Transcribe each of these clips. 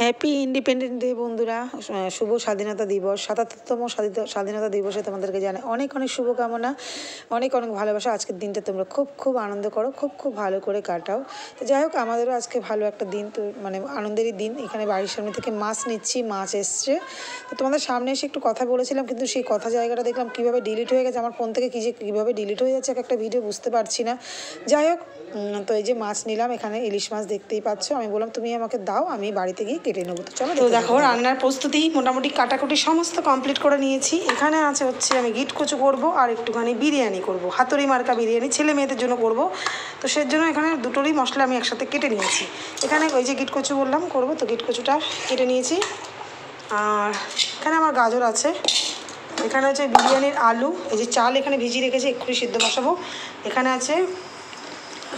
Happy independent day বন্ধুরা। শুভ স্বাধীনতা দিবস, সাতাত্তরতম স্বাধীনতা দিবসে তোমাদেরকে জানাই অনেক অনেক শুভকামনা, অনেক অনেক ভালোবাসা। আজকের দিনটা তোমরা খুব খুব আনন্দ করো, খুব খুব ভালো করে কাটাও। তো যাই হোক, আমাদেরও আজকে ভালো একটা দিন, তো মানে আনন্দেরই দিন। এখানে বাড়ির সামনে থেকে মাছ নিচ্ছি, মাছ এসছে। তো তোমাদের সামনে এসে একটু কথা বলেছিলাম, কিন্তু সেই কথা জায়গাটা দেখলাম কীভাবে ডিলিট হয়ে গেছে। আমার ফোন থেকে কী যে কীভাবে ডিলিট হয়ে যাচ্ছে এক একটা ভিডিও বুঝতে পারছি না। যাই হোক তো এই যে মাছ নিলাম, এখানে ইলিশ মাছ দেখতেই পাচ্ছ। আমি বললাম, তুমি আমাকে দাও, আমি বাড়িতে গিয়ে কেটে নেব। তো চলো তো দেখো রান্নার প্রস্তুতি মোটামুটি কাটাকুটি সমস্ত কমপ্লিট করে নিয়েছি। এখানে আছে হচ্ছে আমি গিট কচু করব আর একটুখানি বিরিয়ানি করব। হাতুড়ি মার্কা বিরিয়ানি ছেলে মেয়েদের জন্য করব। তো সেই জন্য এখানে দুটোরই মশলা আমি একসাথে কেটে নিয়েছি। এখানে ওই যে গিট কচু বললাম করব তো গিট কচুটা কেটে নিয়েছি। আর এখানে আমার গাজর আছে। এখানে আছে বিরিয়ানির আলু এই যে চাল এখানে ভিজিয়ে রেখেছি এক্ষুনি সিদ্ধ বসাবো। এখানে আছে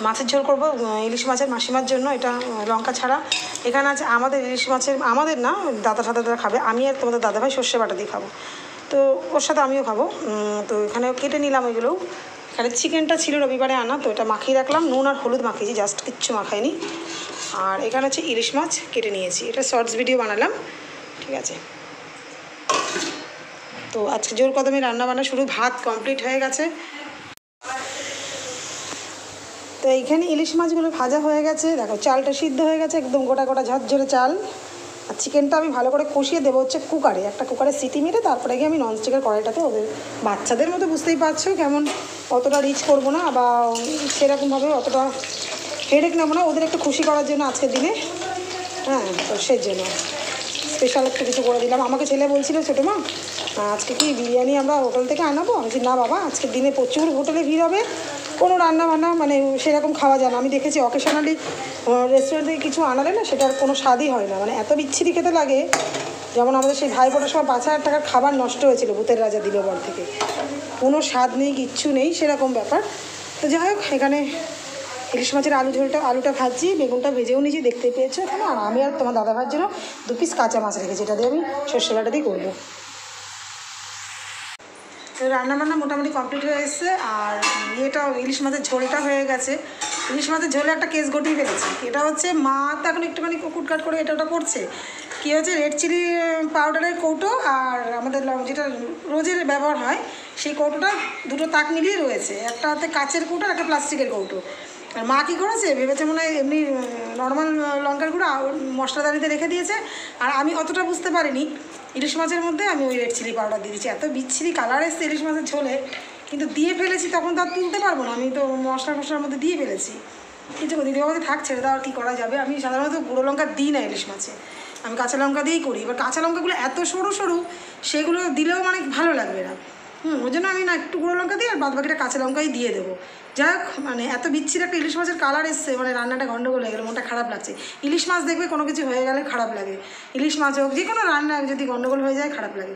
মাছের ঝোল করব ইলিশ মাছের মাসিমার জন্য, এটা লঙ্কা ছাড়া। এখানে আছে আমাদের ইলিশ মাছের, আমাদের না, দাদা সাদারা খাবে, আমি আর তোমাদের দাদাভাই সর্ষে বাটা দিয়ে খাব। তো ওর সাথে আমিও খাব তো এখানে কেটে নিলাম ওইগুলো। এখানে চিকেনটা ছিল রবিবারে আনা, তো এটা মাখিয়ে রাখলাম, নুন আর হলুদ মাখিয়েছি, জাস্ট কিচ্ছু মাখাইনি আর এখানে হচ্ছে ইলিশ মাছ কেটে নিয়েছি, এটা শর্টস ভিডিও বানালাম, ঠিক আছে। তো আজকে জোর কদমে রান্না বান্না শুরু, ভাত কমপ্লিট হয়ে গেছে। তো এইখানে ইলিশ মাছগুলো ভাজা হয়ে গেছে। দেখো, চালটা সিদ্ধ হয়ে গেছে, একদম গোটা গোটা ঝরঝরে চাল। আর চিকেনটা আমি ভালো করে কষিয়ে দেবো হচ্ছে কুকারে। একটা কুকারে সিটি মেরে তারপরে গিয়ে আমি ননস্টিকের কড়াইটাতে ওদের বাচ্চাদের মতো বুঝতেই পারছ কেমন অতটা রিচ করব না বা সেরকমভাবে অতটা হেডেক নেব না। ওদের একটু খুশি করার জন্য আজকের দিনে। হ্যাঁ তো সেই জন্য। স্পেশাল একটু কিছু করে দিলাম। আমাকে ছেলে বলছিল, ছোটো মা, আজকে কি বিরিয়ানি আমরা হোটেল থেকে আনাবো? আমি বলছি, না বাবা, আজকের দিনে প্রচুর হোটেলে ভিড় হবে। কোনো রান্না বান্না মানে সেরকম খাওয়া যায় না। আমি দেখেছি অকেশনালি রেস্টুরেন্ট থেকে কিছু আনালে না, সেটার কোনো স্বাদই হয় না। মানে এত বিচ্ছিরি খেতে লাগে, যেমন আমাদের সেই ভাই ফোটার সময় পাঁচ হাজার টাকার খাবার নষ্ট হয়েছিল ভূতের রাজা দিলবর থেকে। কোনো স্বাদ নেই, কিচ্ছু নেই, সেরকম ব্যাপার। তো যাই হোক, এখানে ইলিশ মাছের আলু ঝোলটা, আলুটা ভাজছি, বেগুনটা ভেজেও নিয়েছি, দেখতে পেয়েছ এখানে। আর আমি আর তোমার দাদা ভাইয়ের জন্য দু পিস কাঁচা মাছ রেখেছি, এটা দিয়ে আমি সর্ষে বাটা দিয়ে করব। তো রান্না বান্না মোটামুটি কমপ্লিট হয়ে এসেছে আর ইয়েটা ইলিশ মাছের ঝোলটা হয়ে গেছে। ইলিশ মাছের ঝোলে একটা কেস গটিয়ে ফেলেছি। এটা হচ্ছে মা তো এখন একটুখানি কুটকাট কাট করে এটা ওটা করছে। কী হচ্ছে রেড চিলি পাউডারের কৌটো আর আমাদের যেটা রোজের ব্যবহার হয়, সেই কৌটোটা দুটো তাক মিলিয়ে রয়েছে। একটা হচ্ছে কাচের কৌটো আর একটা প্লাস্টিকের কৌটো। আর মা কী করেছে? ভেবেছে মনে হয় এমনি নর্মাল লঙ্কার গুঁড়ো মশলাদানিতে রেখে দিয়েছে। আর আমি অতটা বুঝতে পারিনি। ইলিশ মাছের মধ্যে আমি ওই রেড চিলি পাউডার দিয়ে দিচ্ছি এত বিচ্ছিরি কালার এসছে ইলিশ মাছের ঝোলে। কিন্তু দিয়ে ফেলেছি, তখন তো আর তুলতে পারব না। আমি তো মশলা মশলার মধ্যে দিয়ে ফেলেছি। কিছু দিদি বাবা থাক, ছেড়ে দেওয়া আর কী করা যাবে? আমি সাধারণত গুঁড়ো লঙ্কা দিই না ইলিশ মাছে। আমি কাঁচা লঙ্কা দিয়েই করি। এবার কাঁচা লঙ্কাগুলো এত সরু সরু, সেগুলো দিলেও মানে ভালো লাগবে না। হুম, ওই জন্য আমি না একটু গুঁড়ো লঙ্কা দিই আর বাদ বাকিটা কাঁচা লঙ্কাই দিয়ে দেবো। যাই মানে এত বিচ্ছির একটা ইলিশ মাছের কালার এসছে মানে রান্নাটা গন্ডগোল হয়ে গেলো, মনটা খারাপ লাগছে। ইলিশ মাছ দেখবে কোনো কিছু হয়ে গেলে খারাপ লাগে। ইলিশ মাছ হোক, যে কোনো রান্না যদি গন্ডগোল হয়ে যায়, খারাপ লাগে।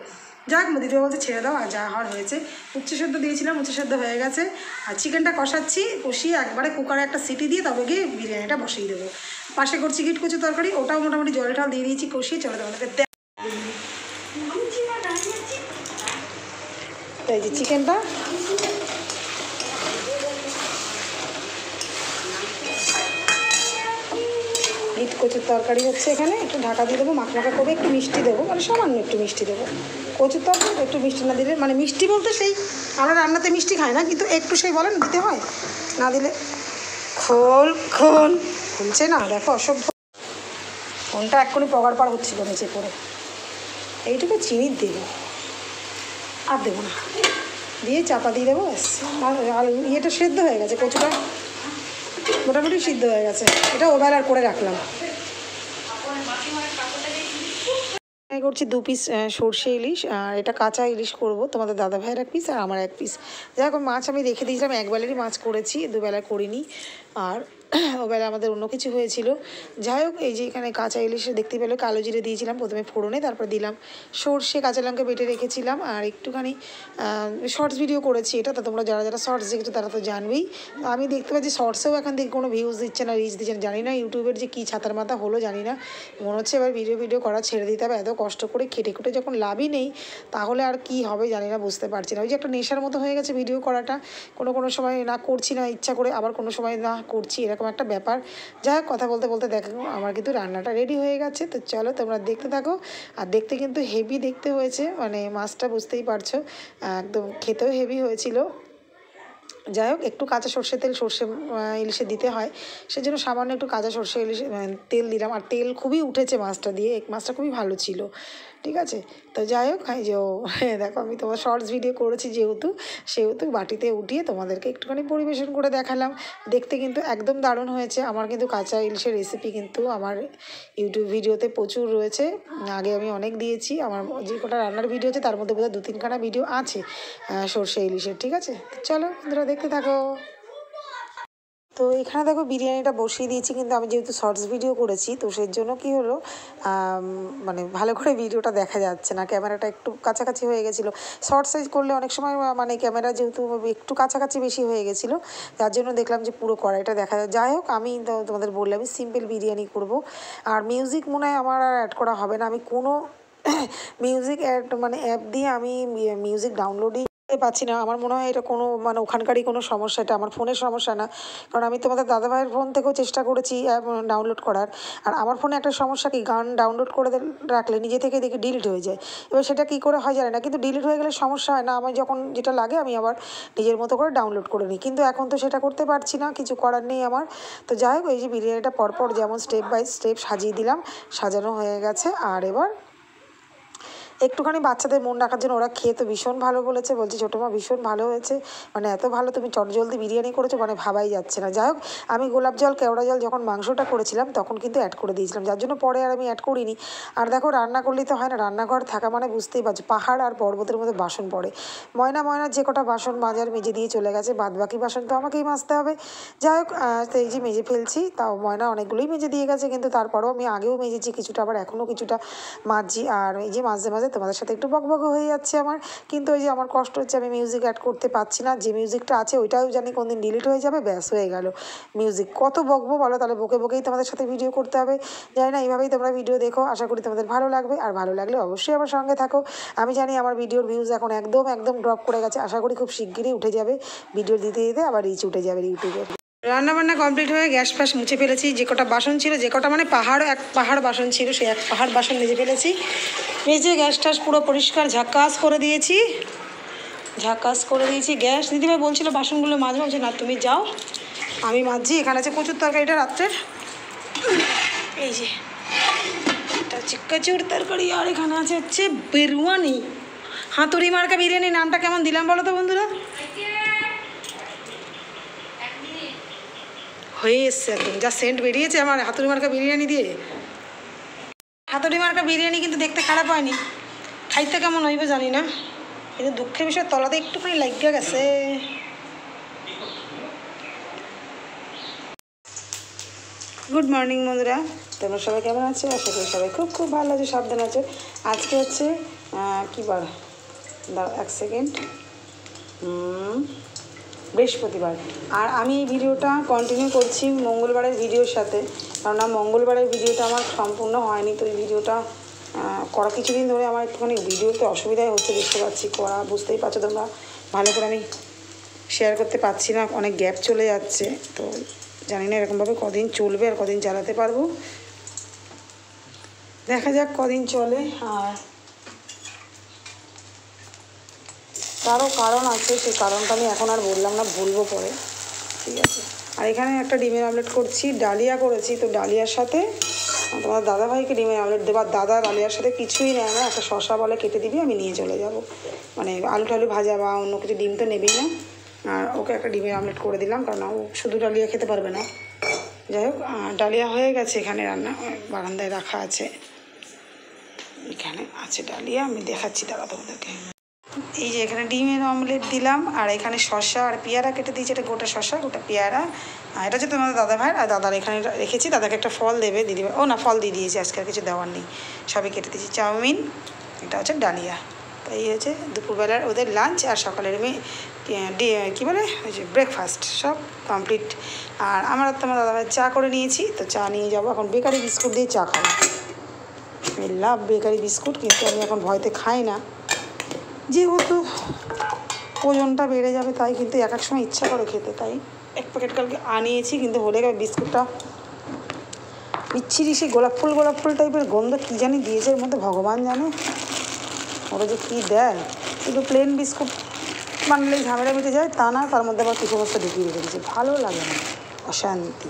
যাক দিদি বলছে ছেড়ে দাও, আর যা হওয়ার হয়েছে। উচ্চ সেদ্ধ দিয়েছিলাম উচ্চ সেদ্ধ হয়ে গেছে। আর চিকেনটা কষাচ্ছি, কষিয়ে একবারে কুকারে একটা সিটি দিয়ে তবে গিয়ে বিরিয়ানিটা বসিয়ে দেবো। পাশে করছি গিট কচু তরকারি, ওটাও মোটামুটি জল টল দিয়ে দিয়েছি, কষিয়ে চলে তোমাদেরকে দেখ তো এই যে চিকেনটা। ইট কচুর তরকারি হচ্ছে এখানে। একটু ঢাকা দিয়ে দেবো, মাখা মাখা করে একটু মিষ্টি দেবো মানে সামান্য একটু মিষ্টি দেবো। কচুর তরকারি একটু মিষ্টি না দিলে মানে মিষ্টি বলতে সেই, আমরা রান্নাতে মিষ্টি খাই না, কিন্তু একটু সেই বলেন, দিতে হয়? না দিলে? খোল খোল। খুলছে না, দেখো অসভ্য। ফোনটা এক্ষুনি পগার পার হচ্ছিল নিচে পড়ে। এইটুকু চিনি দেবো। আর দেবো না। দিয়ে চাপা দিয়ে দেবো, ব্যাস। আর ইয়েটা সেদ্ধ হয়ে গেছে, কচুটা মোটামুটি সিদ্ধ হয়ে গেছে। এটা ওবেলার করে রাখলাম। করছি দু পিস সর্ষে ইলিশ, আর এটা কাঁচা ইলিশ করব। তোমাদের দাদা ভাইয়ের এক পিস আর আমার এক পিস যাই হোক, মাছ আমি রেখে দিয়েছিলাম, একবেলারই মাছ করেছি, দুবেলা করিনি। আর ওবেলা আমাদের অন্য কিছু হয়েছিল। যাই হোক, এই যে এখানে কাঁচা ইলিশ দেখতে পেলে, কালো জিরে দিয়েছিলাম, প্রথমে ফোড়নে, তারপর দিলাম সর্ষে, কাঁচা লঙ্কা বেটে রেখেছিলাম, আর একটুখানি শর্টস ভিডিও করেছি এটা, তো তোমরা যারা যারা শর্টস দেখেছ তারা তো জানবেই আমি দেখতে পাচ্ছি শর্টসেও এখান থেকে কোনো ভিউজ দিচ্ছে না রিচ দিচ্ছে না, জানি না ইউটিউবের যে কী ছাতার মাথা হলো, জানি না। মনে হচ্ছে এবার ভিডিও ভিডিও করা ছেড়ে দিতে হবে, এত কষ্ট করে খেটে খুটে যখন লাভই নেই, তাহলে আর কি হবে জানি না, বুঝতে পারছি না। ওই যে একটা নেশার মতো হয়ে গেছে ভিডিও করাটা, কোনো কোনো সময় না করছি না ইচ্ছা করে, আবার কোনো সময় না করছি, এরকম এরকম একটা ব্যাপার। হোক, কথা বলতে বলতে দেখো, আমার কিন্তু রান্নাটা রেডি হয়ে গেছে। তো চলো তোমরা দেখতে থাকো। আর দেখতে কিন্তু হেভি দেখতে হয়েছে মানে মাছটা বুঝতেই পারছ, একদম খেতেও হেভি হয়েছিল। যাই হোক, একটু কাঁচা সর্ষে তেল, সর্ষে ইলিশে দিতে হয়। সেজন্য সামান্য একটু কাঁচা সর্ষে ইলিশে তেল দিলাম। আর তেল খুবই উঠেছে মাছটা দিয়ে এক মাছটা খুবই ভালো ছিল। ঠিক আছে? তো যাই হোক, এই যে দেখো আমি তোমার শর্টস ভিডিও করেছি যেহেতু, সেহেতু বাটিতে উঠিয়ে তোমাদেরকে একটুখানি পরিবেশন করে দেখালাম। দেখতে কিন্তু একদম দারুণ হয়েছে। আমার কিন্তু কাঁচা ইলিশের রেসিপি কিন্তু আমার ইউটিউব ভিডিওতে প্রচুর রয়েছে। আগে আমি অনেক দিয়েছি। আমার যে কটা রান্নার ভিডিও আছে, তার মধ্যে বোধহয় দু তিনখানা ভিডিও আছে সর্ষে ইলিশের, ঠিক আছে? চলো বন্ধুরা, দেখতে থাকো। তো এখানে দেখো বিরিয়ানিটা বসিয়ে দিয়েছি, কিন্তু আমি যেহেতু শর্টস ভিডিও করেছি, তো সেই জন্য কি হলো মানে ভালো করে ভিডিওটা দেখা যাচ্ছে না, ক্যামেরাটা একটু কাছাকাছি হয়ে গেছিল। শর্ট সাইজ করলে অনেক সময় মানে ক্যামেরা যেহেতু একটু কাছাকাছি বেশি হয়ে গেছিল যার জন্য দেখলাম যে পুরো কড়াইটা দেখা যায়। যাই হোক, আমি তোমাদের বললাম সিম্পল বিরিয়ানি করব। আর মিউজিক মনে হয় আমার আর অ্যাড করা হবে না, আমি কোনো মিউজিক অ্যাড মানে অ্যাপ দিয়ে আমি মিউজিক ডাউনলোডই পারছি না। আমার মনে হয় এটা কোনো মানে ওখানকারই কোনো সমস্যা, এটা আমার ফোনের সমস্যা না। কারণ আমি তোমাদের দাদাভাইয়ের ফোন থেকেও চেষ্টা করেছি, অ্যাপ ডাউনলোড করার। আর আমার ফোনে একটা সমস্যা কি, গান ডাউনলোড করে রাখলে নিজে থেকে দেখি ডিলিট হয়ে যায়। এবার সেটা কী করে হয় জানি না, কিন্তু ডিলিট হয়ে গেলে সমস্যা হয় না। আমার যখন যেটা লাগে আমি আবার নিজের মতো করে ডাউনলোড করে নিই। কিন্তু এখন তো সেটা করতে পারছি না, কিছু করার নেই আমার। তো যাই হোক, এই যে বিরিয়ানিটা পরপর যেমন স্টেপ বাই স্টেপ সাজিয়ে দিলাম, সাজানো হয়ে গেছে। আর এবার একটুখানি বাচ্চাদের মন রাখার জন্য ওরা খেয়ে তো ভীষণ ভালো বলেছে। বলছে ছোটো মা ভীষণ ভালো হয়েছে। মানে এত ভালো তুমি চটজলদি বিরিয়ানি করেছ মানে ভাবাই যাচ্ছে না। যাই হোক, আমি গোলাপ জল, কেওড়া জল যখন মাংসটা করেছিলাম, তখন কিন্তু অ্যাড করে দিয়েছিলাম। যার জন্য পরে আর আমি অ্যাড করিনি। আর দেখো, রান্না করলেই তো হয় না। রান্নাঘর থাকা মানে বুঝতেই পারছ, পাহাড় আর পর্বতের মধ্যে বাসন পড়ে। ময়না ময়না যে কটা বাসন মাজার মেজে দিয়ে চলে গেছে বাদ বাকি বাসন তো আমাকেই মাজতে হবে। যাই হোক এই যে মেজে ফেলছি, তাও ময়না অনেকগুলোই মেজে দিয়ে গেছে, কিন্তু তারপরেও আমি আগেও মেজেছি, কিছুটা আবার এখনও কিছুটা মাজছি আর এই যে মাঝে মাঝে তোমাদের সাথে একটু বকবক হয়ে যাচ্ছে আমার। কিন্তু ওই যে আমার কষ্ট হচ্ছে, আমি মিউজিক অ্যাড করতে পারছি না। যে মিউজিকটা আছে, ওইটাও জানি কোনদিন ডিলিট হয়ে যাবে, ব্যাস হয়ে গেল। মিউজিক কত বকবো বলো, তাহলে বকে বকেই তোমাদের সাথে ভিডিও করতে হবে। জানি না, এইভাবেই তোমরা ভিডিও দেখো, আশা করি তোমাদের ভালো লাগবে। আর ভালো লাগলে অবশ্যই আমার সঙ্গে থাকো। আমি জানি আমার ভিডিওর ভিউজ এখন একদম একদম ড্রপ করে গেছে। আশা করি খুব শিগগিরই উঠে যাবে। ভিডিও দিতে দিতে আবার রিচ উঠে যাবে ইউটিউবে রান্নাবান্না কমপ্লিট হয়ে গ্যাস ফ্যাস মুছে ফেলেছি। যে কটা বাসন ছিল, যে কটা মানে পাহাড়, এক পাহাড় বাসন ছিল, সেই এক পাহাড় বাসন মেজে ফেলেছি। মেজে গ্যাস টাস পুরো পরিষ্কার ঝাক্কাস করে দিয়েছি। ঝাক্কাস করে দিয়েছি। গ্যাস, দিদিভাই বলছিল বাসনগুলো মাজবো বলছে, না, তুমি যাও। আমি মাজছি, এখানে আছে কচুর তরকারিটা রাত্রের। এই যে, এটা কচুর তরকারি, আর এখানে আছে হচ্ছে বিরিয়ানি। হাতুড়ি মার্কা বিরিয়ানি, নামটা কেমন দিলাম বলো তো বন্ধুরা? হয়ে এসছে একদম। যা সেন্ট বেরিয়েছে আমার হাতুড়ি মার্কা বিরিয়ানি দিয়ে। হাতুড়ি মার্কা বিরিয়ানি কিন্তু দেখতে খারাপ হয়নি। খাইতে কেমন হইবে জানি না। কিন্তু দুঃখের বিষয় তলাতে একটুখানি লাগিয়ে গেছে। গুড মর্নিং বন্ধুরা। তোমরা সবাই কেমন আছো? আশা করি সবাই খুব খুব ভালো আছো সাবধান আছো। আজকে হচ্ছে কী বার দাঁড়াও এক সেকেন্ড হুম, বৃহস্পতিবার। আর আমি এই ভিডিওটা কন্টিনিউ করছি মঙ্গলবারের ভিডিওর সাথে। কেননা মঙ্গলবারের ভিডিওটা আমার সম্পূর্ণ হয়নি, তো এই ভিডিওটা করা কিছুদিন ধরে আমার একটুখানি ভিডিওতে অসুবিধাই হচ্ছে দেখতে পাচ্ছি। করা বুঝতেই পারছ তোমরা, ভালো করে আমি শেয়ার করতে পারছি না, অনেক গ্যাপ চলে যাচ্ছে। তো জানি না এরকমভাবে কদিন চলবে আর কদিন চালাতে পারব। দেখা যাক কদিন চলে। আর তারও কারণ আছে, সেই কারণটা আমি এখন আর বললাম না বলব পরে। ঠিক আছে? আর এখানে একটা ডিমের আমলেট করছি, ডালিয়া করেছি, তো ডালিয়ার সাথে তোমার দাদাভাইকে ডিমের আমলেট দেবার দাদা ডালিয়ার সাথে কিছুই নেয় না, একটা শশা বলে কেটে দিবি, আমি নিয়ে চলে যাব। মানে আলু টালু ভাজা বা অন্য কিছু ডিম তো নেবেই না। আর ওকে একটা ডিমের আমলেট করে দিলাম, কারণ ও শুধু ডালিয়া খেতে পারবে না। যাই হোক ডালিয়া হয়ে গেছে এখানে রান্না বারান্দায় রাখা আছে। এখানে আছে ডালিয়া, আমি দেখাচ্ছি দাদা তোমাদেরকে। এই যে এখানে ডিমের অমলেট দিলাম, আর এখানে শসা আর পেয়ারা কেটে দিয়েছি। এটা গোটা শসা, গোটা পেয়ারা। এটা হচ্ছে তোমাদের দাদা ভাইয়ের, আর দাদার এখানে রেখেছি। দাদাকে একটা ফল দেবে, দিদি ও না, ফল দিয়ে দিয়েছি, আজকে আর কিছু দেওয়ার নেই। সবই কেটে দিয়েছি। চাউমিন, এটা হচ্ছে ডালিয়া। তো এই হচ্ছে দুপুরবেলার ওদের লাঞ্চ আর সকালের মেয়ে, কী বলে? ওই যে ব্রেকফাস্ট সব কমপ্লিট আর আমার তোমার দাদা ভাইয়ের চা করে নিয়েছি, তো চা নিয়ে যাব। এখন বেকারি বিস্কুট দিয়ে চা খাব। লাভ বেকারি বিস্কুট, কিন্তু আমি এখন ভয়তে খাই না। যেহেতু ওজনটা বেড়ে যাবে তাই কিন্তু এক এক সময় ইচ্ছা করে খেতে তাই। এক প্যাকেট কালকে আনিয়েছি কিন্তু হলে গেছে বিস্কুটটা। বিচ্ছিরি সেই গোলাপ ফুল গোলাপ ফুল টাইপের গন্ধ কী জানি দিয়েছে এর মধ্যে ভগবান জানে। ওরা যে কী দেয়। শুধু প্লেন বিস্কুট বানালেই ঝামেলা মিটে যায় তা না তার মধ্যে আবার কিছু সমস্ত ঢুকিয়ে রেখে দিয়েছে। ভালো লাগে না অশান্তি।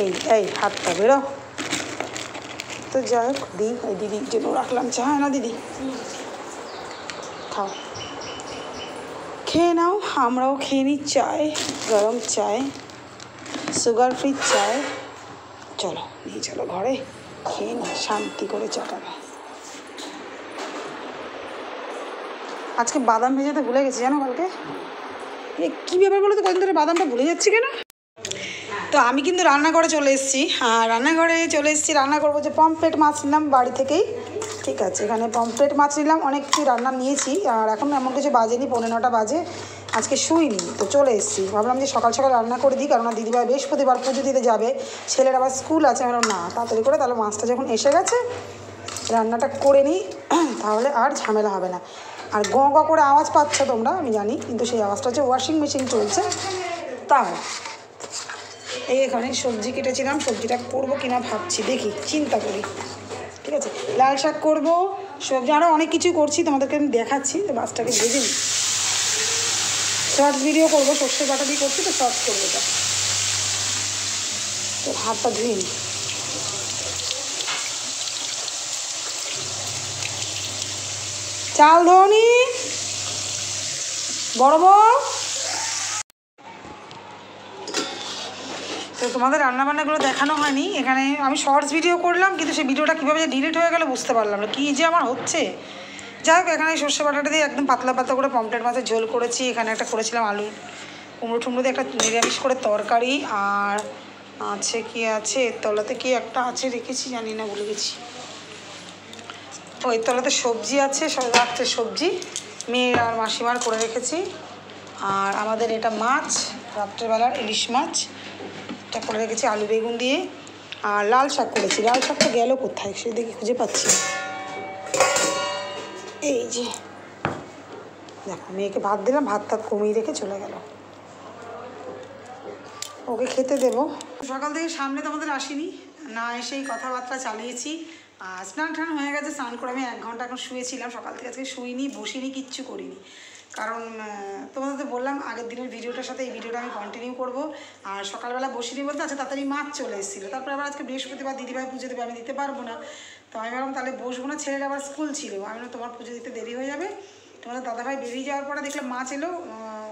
এই এই হাতটা বেরো। তো যাই হোক দিই ওই দিদির জন্য রাখলাম চা, হয় না দিদি? খাও। খেয়ে নাও, আমরাও খেয়ে নিই চায় গরম চায় সুগার ফ্রি চায় চলো নিয়ে চলো ঘরে, খেয়ে নি শান্তি করে চাটা খাই। আজকে বাদাম ভেজাতে ভুলে গেছি, জানো কালকে? এ, কী ব্যাপার বলো তো, কদিন ধরে বাদামটা ভুলে যাচ্ছি কেন? তো আমি কিন্তু রান্নাঘরে চলে এসেছি। আর রান্নাঘরে চলে এসেছি, রান্না করব যে পমপ্লেট মাছ নিলাম বাড়ি থেকেই। ঠিক আছে, এখানে পমপ্লেট মাছ নিলাম অনেক কিছু রান্না নিয়েছি, আর এখন এমন কিছু বাজেনি, পৌনে নটা বাজে, আজকে শুইনি, তো চলে এসেছি। ভাবলাম যে সকাল সকাল রান্না করে দিই কারণ দিদিভাই বৃহস্পতিবার পুজো দিতে যাবে, ছেলের আবার স্কুল আছে আমার না, তাড়াতাড়ি করে, তাহলে মাছটা যখন এসে গেছে, রান্নাটা করে নিই, তাহলে আর ঝামেলা হবে না। আর গ গ করে আওয়াজ পাচ্ছ তোমরা, আমি জানি, কিন্তু সেই আওয়াজটা হচ্ছে ওয়াশিং মেশিন চলছে, তাও। এই এখানে সবজি কেটেছিলাম, সবজিটা করব কিনা ভাবছি। দেখি, চিন্তা করি। ঠিক আছে? লাল শাক করব, সবজি আরও অনেক কিছু করছি, তোমাদেরকে আমি দেখাচ্ছি, তো মাছটাকে ভেজে নিই। শর্টস ভিডিও করব সর্ষে বাটা দিয়ে করছি, তো শর্টস করব তো হাতটা ধুয়ে নিই। চাল ধনি বড় বউ? তো তোমাদের রান্নাবান্নাগুলো দেখানো হয়নি। এখানে আমি শর্টস ভিডিও করলাম, কিন্তু সেই ভিডিওটা কীভাবে যে ডিলিট হয়ে গেল বুঝতে পারলাম না। কী যে আমার হচ্ছে? যাই হোক, এখানে সর্ষে বাটাটা দিয়ে একদম পাতলা পাতলা করে পমপ্লেট মাছের ঝোল করেছি। এখানে একটা করেছিলাম আলু কুমড়ো টুমড়ো দিয়ে একটা নিরামিষ করে তরকারি। আর আছে কি আছে? এর তলাতে কি একটা আছে রেখেছি? জানি না, ভুলে গেছি। ওই তলাতে সবজি আছে রাত্রে সবজি। মেয়ের আর মাসিমার করে রেখেছি। আর আমাদের এটা মাছ, রাত্রেবেলার ইলিশ মাছ। এটা করে রেখেছি আলু বেগুন দিয়ে, আর লাল শাক করেছি। লাল শাকটা গেল কোথায় সে দেখি খুঁজে পাচ্ছি। এই যে, দেখো, মেয়েকে ভাত দিলাম, ভাত টাত কমিয়ে রেখে চলে গেল। ওকে খেতে দেবো। সকাল থেকে সামনে তোমাদের আসিনি, না এসেই কথাবার্তা চালিয়েছি। স্নান টান হয়ে গেছে, স্নান করে আমি এক ঘণ্টা এখন শুয়েছিলাম। সকাল থেকে আজকে শুইনি, বসিনি, কিচ্ছু করিনি। কারণ তোমাদের বললাম, আগের দিনের ভিডিওটার সাথে এই ভিডিওটা আমি কন্টিনিউ করব। আর সকালবেলা বসিনি বলতে আচ্ছা তাড়াতাড়ি মাছ চলে এসেছিল। তারপরে আবার আজকে বৃহস্পতিবার দিদিভাই পুজো দেবে, আমি দিতে পারব না। তো আমি ভাবলাম, তাহলে বসবো না, ছেলের আবার স্কুল ছিল। আমি তোমার পুজো দিতে দেরি হয়ে যাবে। তোমাদের দাদাভাই বেরিয়ে যাওয়ার পরে দেখলাম মাছ এলো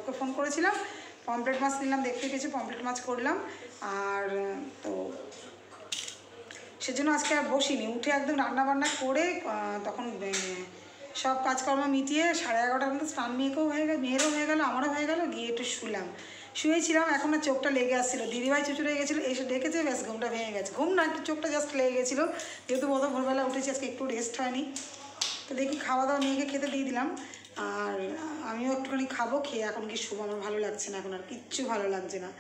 ওকে ফোন করেছিলাম। পমপ্লেট মাছ নিলাম, দেখতে কিছু পমপ্লেট মাছ করলাম। আর, তো সেজন্য আজকে আর বসিনি। উঠে একদম রান্না বান্না করে তখন সব কাজকর্ম মিটিয়ে সাড়ে এগারোটার মধ্যে স্নান মেয়েকেও হয়ে গেল, মেয়েরও হয়ে গেল, আমারও হয়ে গেল, গিয়ে একটু শুলাম। শুয়েছিলাম, এখন না চোখটা লেগে আসছিল। দিদিভাই চুচুরে গেছিল, এসে ডেকেছে, ব্যাস ঘুমটা ভেঙে গেছে। ঘুম না, একটু চোখটা জাস্ট লেগে গেছিল। যেহেতু বোধ ভোরবেলা উঠেছি, আজকে একটু রেস্ট হয়নি। তো দেখি খাওয়া দাওয়া মেয়েকে খেতে দিয়ে দিলাম। আর আমিও একটুখানি খাব, খেয়ে এখন কি শুভ আমার ভালো লাগছে না এখন আর, কিচ্ছু ভালো লাগছে না।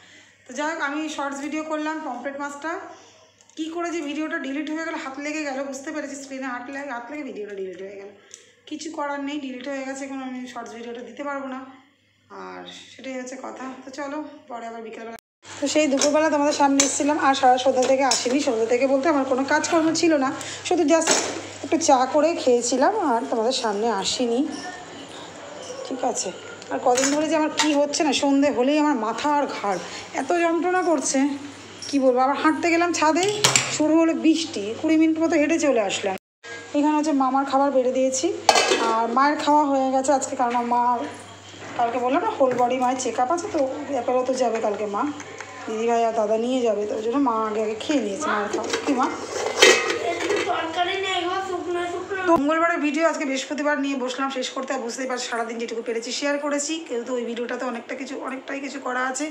তো যাই আমি শর্টস ভিডিও করলাম পমপ্লেট মাছটা কী করে যে ভিডিওটা ডিলিট হয়ে গেল, হাত লেগে গেল, বুঝতে পেরেছি স্ক্রিনে হাত লেগে হাত লেগে ভিডিওটা ডিলিট হয়ে গেল। কিছু করার নেই ডিলিট হয়ে গেছে, এখন আমি শর্টস ভিডিওটা দিতে পারব না। আর সেটাই হচ্ছে কথা। তো চলো, পরে আবার বিকেলবেলা। তো সেই দুপুরবেলা তোমাদের সামনে এসেছিলাম, আর সারা সন্ধ্যা থেকে আসিনি। সন্ধ্যা থেকে বলতে আমার কোনো কাজকর্ম ছিল না, শুধু জাস্ট একটু চা করে খেয়েছিলাম, আর তোমাদের সামনে আসিনি। ঠিক আছে। আর কদিন ধরে যে আমার কী হচ্ছে না, সন্ধে হলেই আমার মাথা আর ঘাড়। এত যন্ত্রণা করছে, কি বলব? আবার হাঁটতে গেলাম ছাদে, শুরু হলো বৃষ্টি। কুড়ি মিনিট মতো হেঁটে চলে আসলাম। এখানে হচ্ছে মামার খাবার বেড়ে দিয়েছি। আর মায়ের খাওয়া হয়ে গেছে আজকে কারণ মা কালকে বললাম না হোল বডি মায়ের চেক আপ আছে তো ব্যাপারও তো যাবে কালকে মা। দিদিভাই আর দাদা নিয়ে যাবে, তো ওই জন্য মা আগে আগে খেয়ে নিয়েছে মায়ের খাওয়া। কি মা? মঙ্গলবারের ভিডিও আজকে বৃহস্পতিবার নিয়ে বসলাম, শেষ করতে বুঝতেই পারছি, সারাদিন যেটুকু পেরেছি শেয়ার করেছি, কিন্তু ওই ভিডিওটাতে অনেকটা কিছু, অনেকটাই কিছু করা আছে।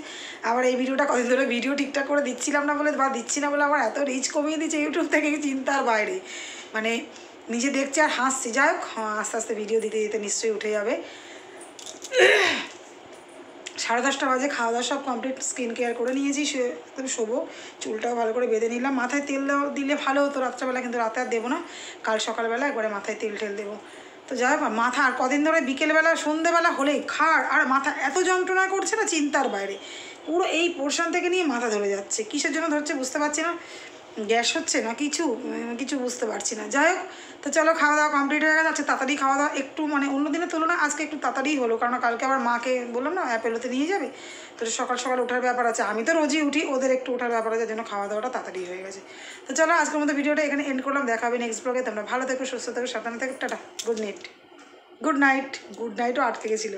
আবার এই ভিডিওটা কদিন ধরে ভিডিও ঠিকঠাক করে দিচ্ছিলাম না বলে, বা দিচ্ছি না বলে আমার এত রিচ কমিয়ে দিচ্ছে ইউটিউব থেকে চিন্তার বাইরে। মানে নিজে দেখছি আর হাসছি। যাই হোক হ্যাঁ, আস্তে আস্তে ভিডিও দিতে দিতে নিশ্চয়ই উঠে যাবে। সাড়ে দশটা বাজে খাওয়া দাওয়া সব কমপ্লিট স্কিন কেয়ার করে নিয়েছি সে একদম শোবো। চুলটাও ভালো করে বেঁধে নিলাম। মাথায় তেল দিলে ভালো হতো রাত্রেবেলা কিন্তু রাতে আর দেবো না। কাল সকালবেলা একবারে মাথায় তেল টেল দেবো। তো তো যাই হোক মাথা আর কদিন ধরে বিকেলবেলা সন্ধেবেলা হলেই খাড়। আর মাথা এত যন্ত্রণা করছে না চিন্তার বাইরে। পুরো এই পোর্শন থেকে নিয়ে মাথা ধরে যাচ্ছে। কিসের জন্য ধরছে বুঝতে পারছি না। গ্যাস হচ্ছে না কিছু? কিছু বুঝতে পারছি না। যাই হোক তো চলো খাওয়া দাওয়া কমপ্লিট হয়ে গেছে। আজকে তাড়াতাড়ি খাওয়া দাওয়া একটু মানে অন্য দিনের তুলনায় আজকে একটু তাড়াতাড়ি হলো। কারণ কালকে আবার মাকে বললাম না অ্যাপেলোতে নিয়ে যাবে। তো সকাল সকাল ওঠার ব্যাপার আছে। আমি তো রোজই উঠি ওদের একটু ওঠার ব্যাপার আছে জন্য খাওয়া দাওয়াটা তাড়াতাড়ি হয়ে গেছে। তো চলো আজকের মতো ভিডিওটা এখানে এন্ড করলাম। দেখা হবে নেক্সট ব্লগে তোমরা ভালো থেকো সুস্থ থেকো সাবধানে থেকো। Tata good night good night good নাইটও আটকে গেছিল